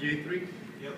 J3? Yep.